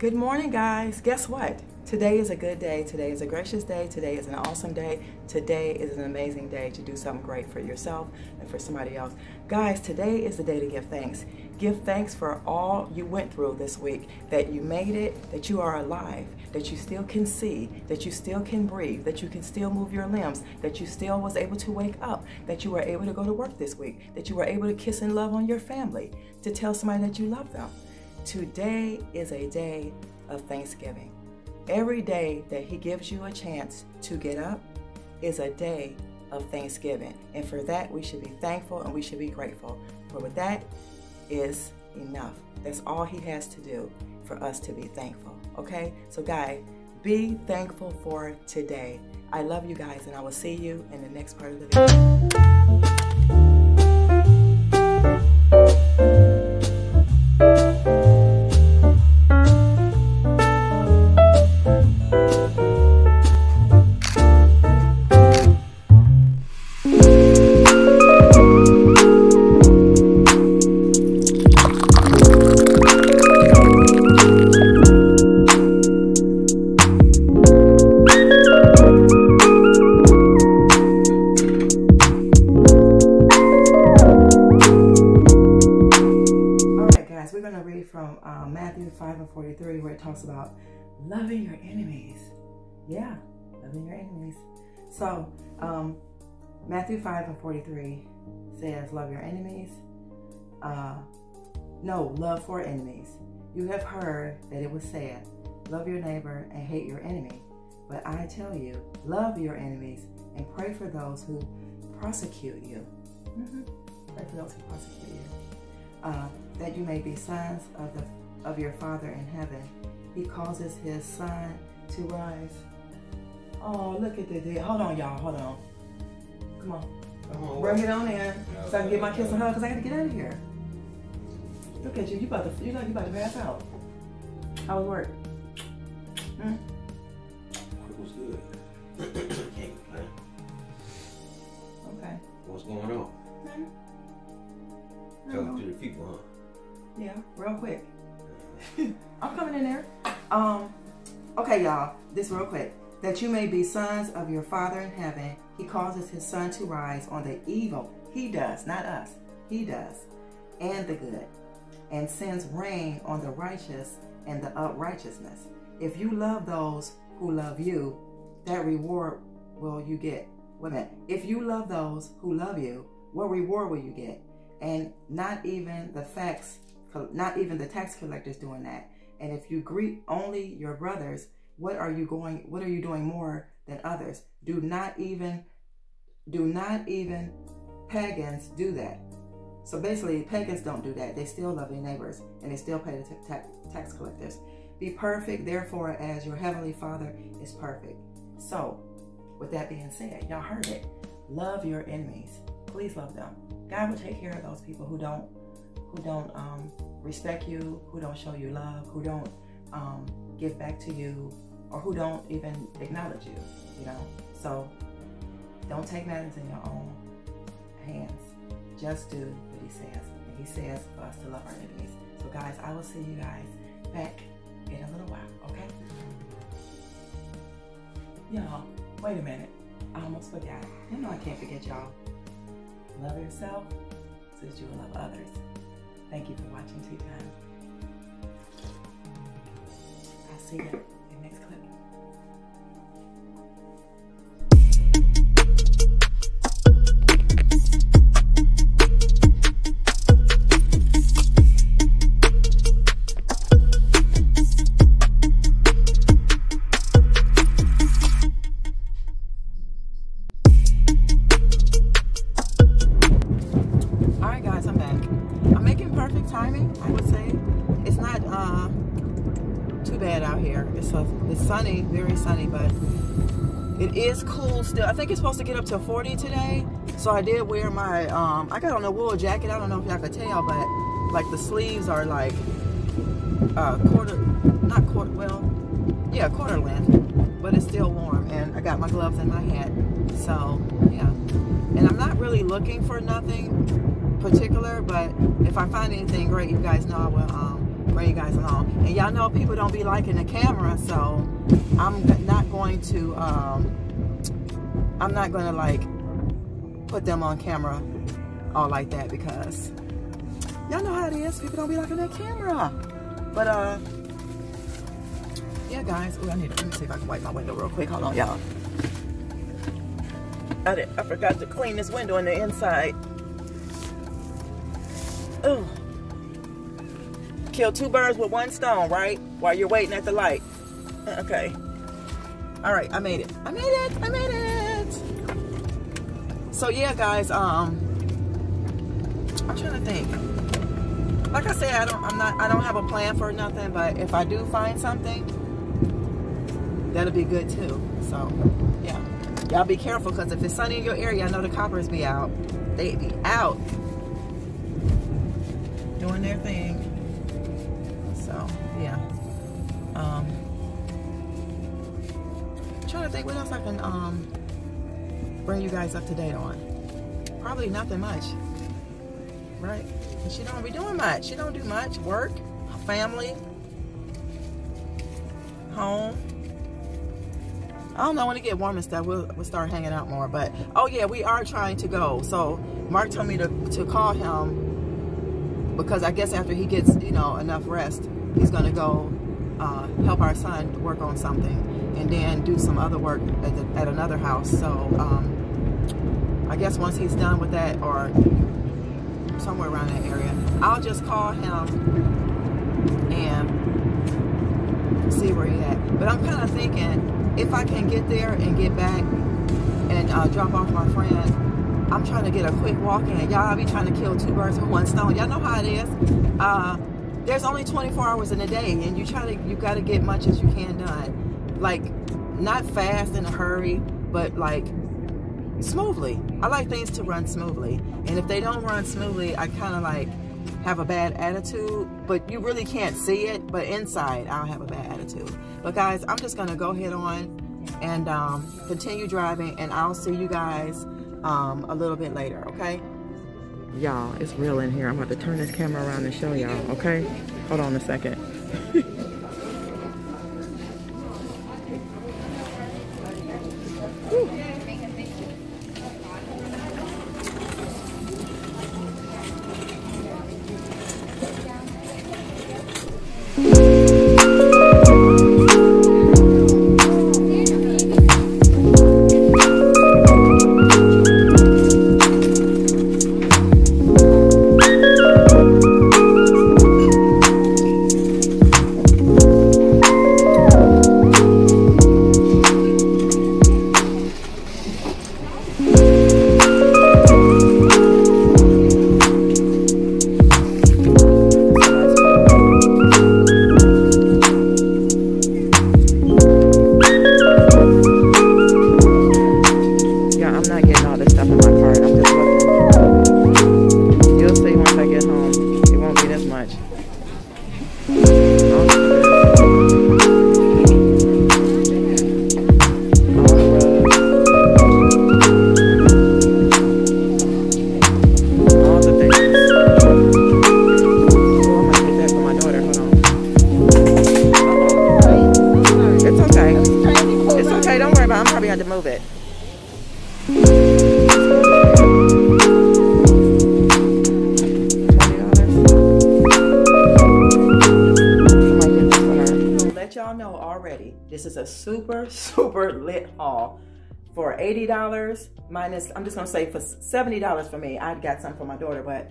Good morning, guys. Guess what? Today is a good day. Today is a gracious day. Today is an awesome day. Today is an amazing day to do something great for yourself and for somebody else. Guys, today is the day to give thanks. Give thanks for all you went through this week, that you made it, that you are alive, that you still can see, that you still can breathe, that you can still move your limbs, that you still was able to wake up, that you were able to go to work this week, that you were able to kiss and love on your family, to tell somebody that you love them. Today is a day of thanksgiving. Every day that He gives you a chance to get up is a day of thanksgiving. And for that, we should be thankful and we should be grateful. For with that is enough. That's all He has to do for us to be thankful. Okay? So, guys, be thankful for today. I love you guys, and I will see you in the next part of the video. Enemies. So, um, Matthew 5 and 43 says, Love your enemies. Uh, no, love for enemies. You have heard that it was said, Love your neighbor and hate your enemy. But I tell you, love your enemies and pray for those who prosecute you. Mm-hmm. Pray for those who prosecute you. Uh, that you may be sons of the of your Father in heaven he causes his sun to rise. Oh, look at this. Hold on, y'all. Hold on. Come on. On Bring it on in so I can get my kiss and hug because I got to get out of here. Look at you. You about to, you know, you about to pass out. How was work? Hmm? It was good. Okay. What's going on? Hmm? Talking to the people, huh? Yeah, real quick. I'm coming in there. Um, okay, y'all, this real quick. That you may be sons of your Father in heaven. He causes his sun to rise on the evil. He does, not us. He does. And the good. And sends rain on the righteous and the uprighteousness. If you love those who love you, that reward will you get. Wait a minute. If you love those who love you, what reward will you get? And not even the facts not even the tax collectors doing that. And if you greet only your brothers, what are you going what are you doing more than others? Do not even do not even pagans do that. So basically, pagans don't do that. They still love their neighbors and they still pay the tax collectors. Be perfect, therefore, as your heavenly Father is perfect. So, with that being said, y'all heard it. Love your enemies. Please love them. God will take care of those people who don't who don't um, respect you, who don't show you love, who don't um, give back to you, or who don't even acknowledge you, you know? So don't take matters in your own hands. Just do what he says. And he says for us to love our enemies. So guys, I will see you guys back in a little while, okay? Y'all, wait a minute. I almost forgot. You know I can't forget y'all. Love yourself so that you will love others. Thank you for watching Tea Time. I'll see you. Sunny, very sunny, but it is cool still. I think it's supposed to get up to 40 today. So I did wear my, um, I got on a wool jacket. I don't know if y'all could tell, but like the sleeves are like uh, quarter, not quarter, well, yeah, quarter length, but it's still warm. And I got my gloves and my hat. So, yeah. And I'm not really looking for nothing particular, but if I find anything great, you guys know I will um, bring you guys along. And y'all know people don't be liking the camera, so I'm not going to, um, I'm not going to like put them on camera all like that because y'all know how it is. People don't be liking that camera. But, uh, yeah, guys. Ooh, I need to, let me see if I can wipe my window real quick. Hold on, y'all. I, did, I forgot to clean this window on the inside. Oh. Kill two birds with one stone, right? While you're waiting at the light. Okay. All right, I made it. I made it. I made it. So yeah, guys. Um, I'm trying to think. Like I said, I don't. I'm not. I don't have a plan for nothing. But if I do find something, that'll be good too. So yeah, y'all be careful because if it's sunny in your area, I know the coppers be out. They be out doing their thing. Yeah. Um, trying to think what else I can um bring you guys up to date on. Probably nothing much, right? And she don't be doing much. She don't do much. Work, family, home. I don't know when it get warm and stuff. We'll, we'll start hanging out more. But oh yeah, we are trying to go. So Mark told me to to call him because I guess after he gets you know enough rest, he's gonna go uh, help our son work on something and then do some other work at, the, at another house. So um, I guess once he's done with that or somewhere around that area, I'll just call him and see where he's at. But I'm kind of thinking if I can get there and get back and uh, drop off my friend, I'm trying to get a quick walk in. Y'all be trying to kill two birds with one stone. Y'all know how it is. Uh, there's only 24 hours in a day and you try to you got to get much as you can done like not fast in a hurry but like smoothly i like things to run smoothly and if they don't run smoothly i kind of like have a bad attitude but you really can't see it but inside i'll have a bad attitude but guys i'm just gonna go ahead on and um, continue driving and i'll see you guys um, a little bit later okay Y'all, it's real in here. I'm about to turn this camera around and show y'all, okay? Hold on a second. for $80 minus, I'm just gonna say for $70 for me. I got some for my daughter, but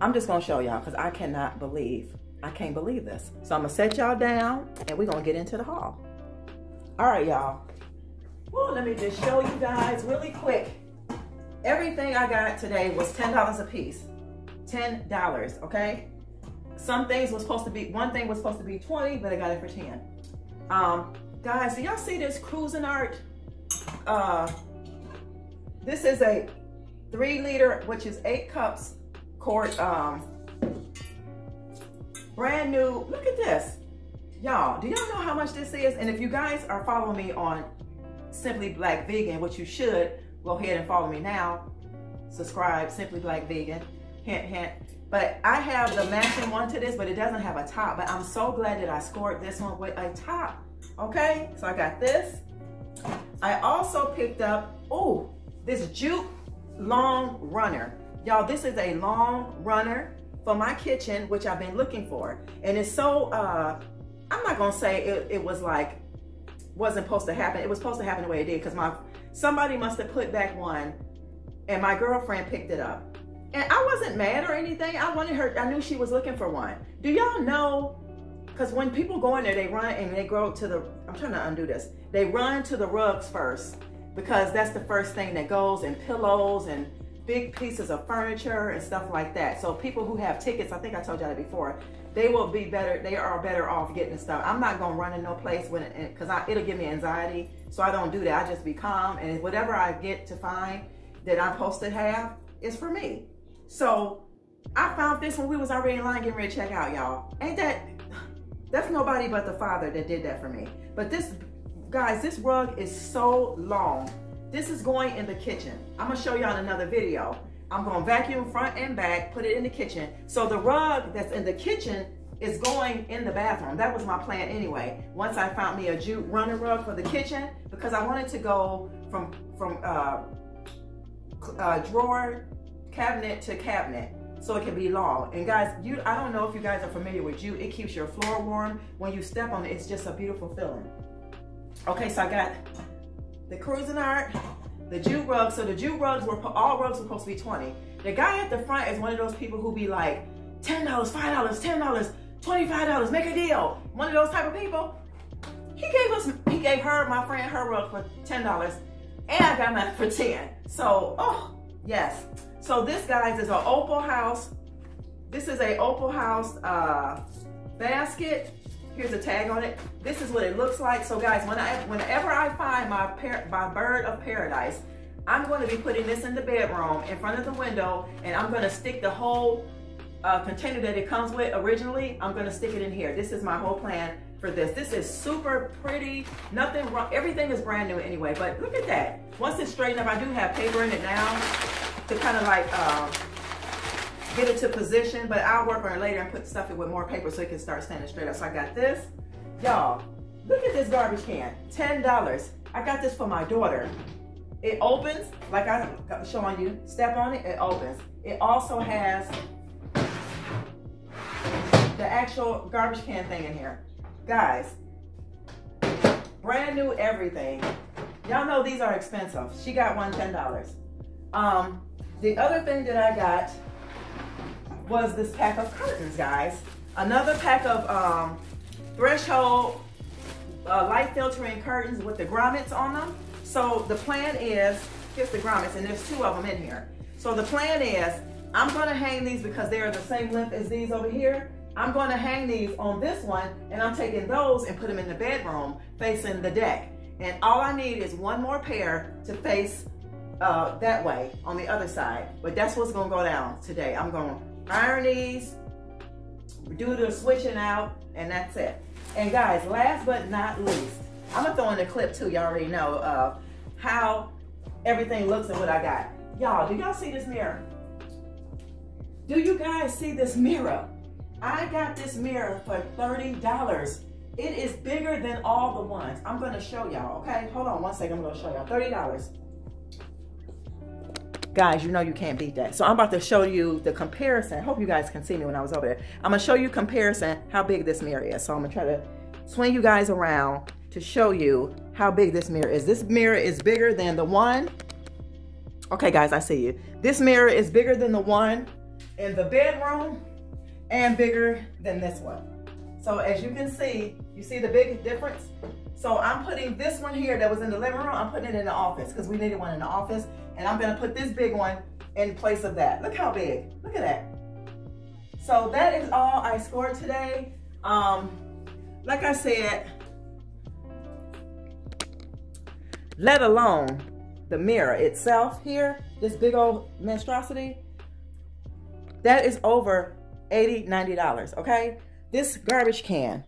I'm just gonna show y'all because I cannot believe, I can't believe this. So I'm gonna set y'all down and we're gonna get into the haul. All right, y'all. Well, let me just show you guys really quick. Everything I got today was $10 a piece. $10, okay? Some things was supposed to be, one thing was supposed to be 20, but I got it for 10. Um, guys, do y'all see this Cuisinart uh, this is a three liter, which is eight cups quart, um, brand new. Look at this. Y'all, do y'all know how much this is? And if you guys are following me on Simply Black Vegan, which you should, go ahead and follow me now. Subscribe, Simply Black Vegan. Hint, hint. But I have the matching one to this, but it doesn't have a top. But I'm so glad that I scored this one with a top. Okay, so I got this. I also picked up, oh, this Jute long runner. Y'all, this is a long runner for my kitchen, which I've been looking for. And it's so, uh, I'm not gonna say it, it was like, wasn't supposed to happen. It was supposed to happen the way it did because my somebody must have put back one and my girlfriend picked it up. And I wasn't mad or anything. I wanted her, I knew she was looking for one. Do y'all know because when people go in there, they run and they go to the, I'm trying to undo this. They run to the rugs first because that's the first thing that goes and pillows and big pieces of furniture and stuff like that. So people who have tickets, I think I told y'all that before, they will be better, they are better off getting stuff. I'm not gonna run in no place when cause I, it'll give me anxiety. So I don't do that, I just be calm and whatever I get to find that I'm supposed to have is for me. So I found this when we was already in line getting ready to check out, y'all. Ain't that, that's nobody but the Father that did that for me. But this, guys, this rug is so long. This is going in the kitchen. I'm gonna show y'all another video. I'm gonna vacuum front and back, put it in the kitchen. So the rug that's in the kitchen is going in the bathroom. That was my plan anyway. Once I found me a jute running rug for the kitchen, because I wanted to go from, from uh, uh, drawer, cabinet to cabinet so it can be long. And guys, you I don't know if you guys are familiar with jute. It keeps your floor warm. When you step on it, it's just a beautiful feeling. Okay, so I got the Cuisinart, the jute rugs. So the jute rugs were, all rugs were supposed to be 20. The guy at the front is one of those people who be like, $10, $5, $10, $25, make a deal. One of those type of people. He gave us, he gave her, my friend, her rug for $10. And I got mine for 10. So, oh, yes. So this, guys, is an Opal House. This is a Opal House uh, basket. Here's a tag on it. This is what it looks like. So guys, when I, whenever I find my, my bird of paradise, I'm going to be putting this in the bedroom in front of the window and I'm going to stick the whole uh, container that it comes with originally. I'm going to stick it in here. This is my whole plan for this. This is super pretty. Nothing wrong. Everything is brand new anyway, but look at that. Once it's straightened up, I do have paper in it now to kind of like uh, get it to position, but I'll work on it later and put stuff it with more paper so it can start standing straight up. So I got this. Y'all, look at this garbage can, $10. I got this for my daughter. It opens, like I am showing you, step on it, it opens. It also has the actual garbage can thing in here. Guys, brand new everything. Y'all know these are expensive. She got one $10. Um, the other thing that I got was this pack of curtains, guys. Another pack of um, threshold uh, light filtering curtains with the grommets on them. So the plan is, here's the grommets, and there's two of them in here. So the plan is, I'm gonna hang these because they are the same length as these over here. I'm gonna hang these on this one, and I'm taking those and put them in the bedroom facing the deck. And all I need is one more pair to face uh, that way on the other side. But that's what's gonna go down today. I'm gonna iron these, do the switching out, and that's it. And guys, last but not least, I'm gonna throw in a clip too, y'all already know, of how everything looks and what I got. Y'all, do y'all see this mirror? Do you guys see this mirror? I got this mirror for $30. It is bigger than all the ones. I'm gonna show y'all, okay? Hold on one second, I'm gonna show y'all. $30. Guys, you know you can't beat that. So I'm about to show you the comparison. Hope you guys can see me when I was over there. I'm gonna show you comparison how big this mirror is. So I'm gonna try to swing you guys around to show you how big this mirror is. This mirror is bigger than the one. Okay, guys, I see you. This mirror is bigger than the one in the bedroom and bigger than this one. So as you can see, you see the big difference? So I'm putting this one here that was in the living room, I'm putting it in the office because we needed one in the office. And I'm gonna put this big one in place of that. Look how big, look at that. So that is all I scored today. Um, like I said, let alone the mirror itself here, this big old monstrosity, that is over 80 $90, okay? This garbage can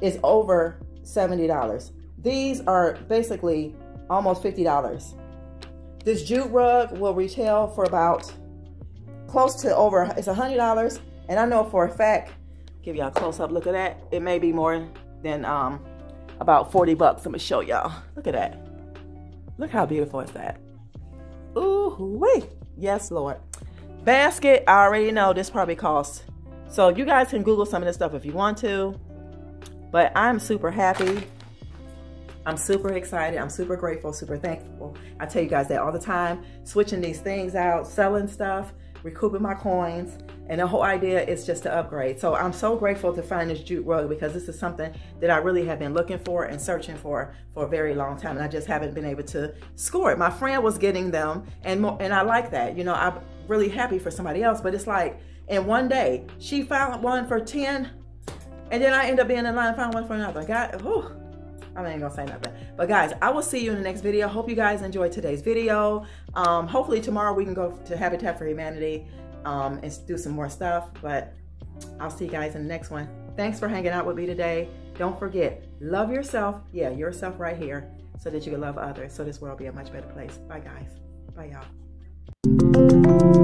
is over $70. These are basically almost $50. This jute rug will retail for about close to over, it's a $100. And I know for a fact, give y'all a close up look at that. It may be more than um, about 40 bucks. I'm gonna show y'all. Look at that. Look how beautiful is that. Ooh, wait. Yes, Lord. Basket, I already know this probably costs. So you guys can Google some of this stuff if you want to. But I'm super happy. I'm super excited. I'm super grateful, super thankful. I tell you guys that all the time. Switching these things out, selling stuff, recouping my coins. And the whole idea is just to upgrade. So I'm so grateful to find this jute rug because this is something that I really have been looking for and searching for for a very long time. And I just haven't been able to score it. My friend was getting them and more, and I like that. You know, I'm really happy for somebody else, but it's like in one day, she found one for 10 and then I end up being in line find one for another. God, whew, I'm ain't gonna say nothing. But guys, I will see you in the next video. Hope you guys enjoyed today's video. Um, hopefully tomorrow we can go to Habitat for Humanity um, and do some more stuff. But I'll see you guys in the next one. Thanks for hanging out with me today. Don't forget, love yourself. Yeah, yourself right here so that you can love others so this world be a much better place. Bye, guys. Bye, y'all.